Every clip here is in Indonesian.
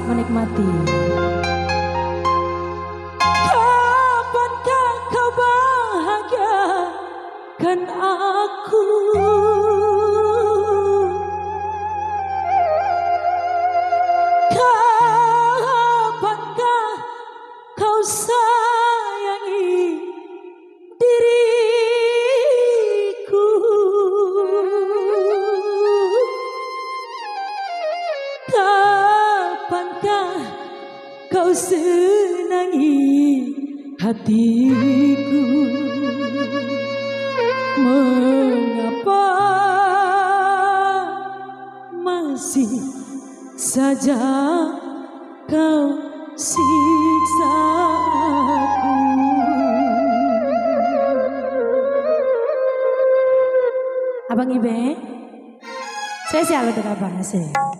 selamat menikmati. Kapankah kau bahagiakan aku? senangi hatiku Mengapa masih saja kau siksa aku Abang Ibe, saya siapa dengan Abang Hasil.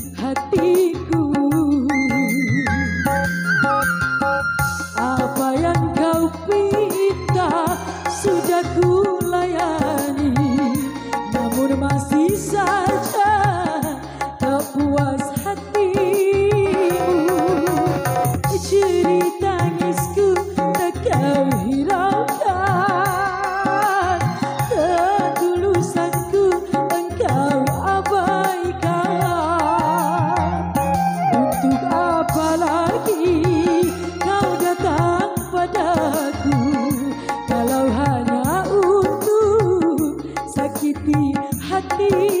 की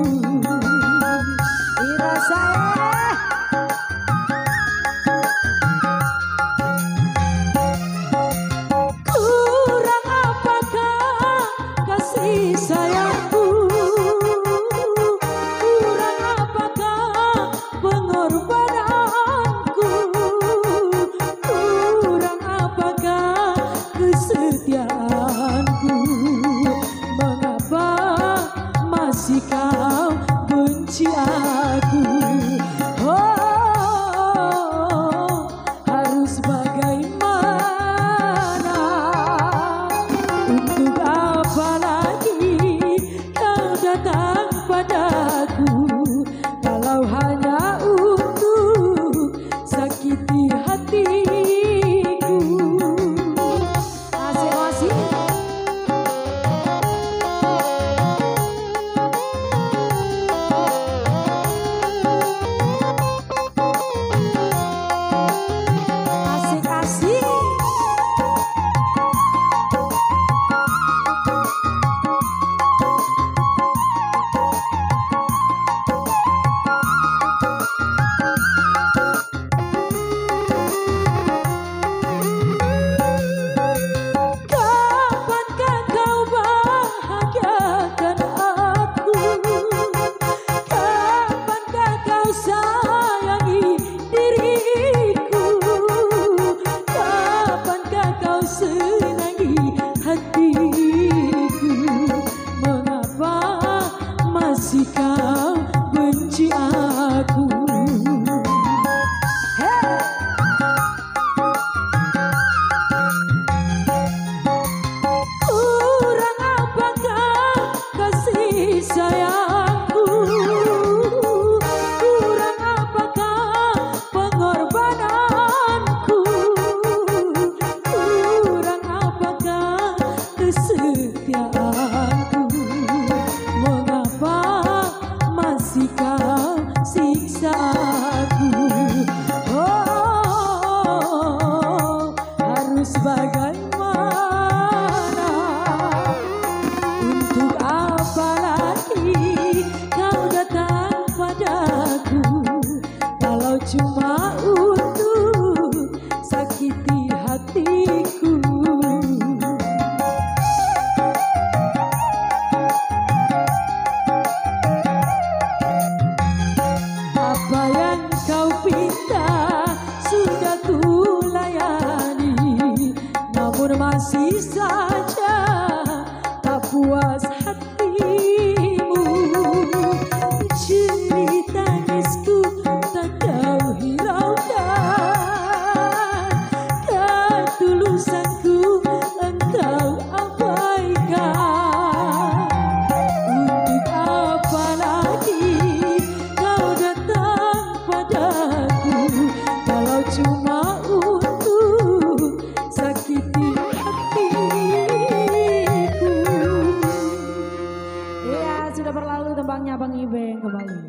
Saga. kau pinta sudah ku layani. Namun masih saja tak puas berlalu tembangnya Bang Ibeng kembali.